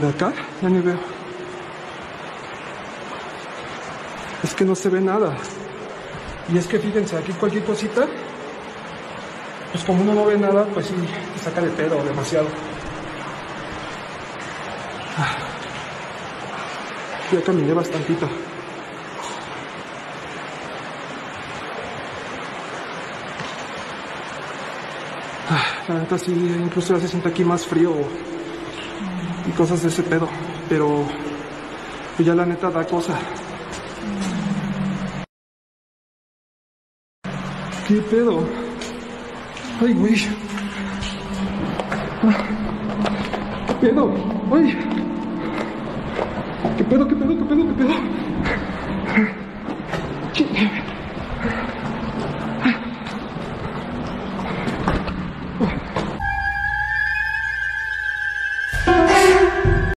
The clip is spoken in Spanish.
De acá, ya ni veo. Es que no se ve nada. Y es que fíjense, aquí cualquier cosita, pues como uno no ve nada, pues sí, saca de pedo demasiado. Ah. Ya caminé bastantito. Ah, la neta sí, incluso ya se siente aquí más frío y cosas de ese pedo. Pero ya la neta da cosa. ¿Qué pedo? Ay, güey. ¿Qué pedo? Ay. ¿Qué pedo, qué pedo, qué pedo, qué pedo? ¿Qué?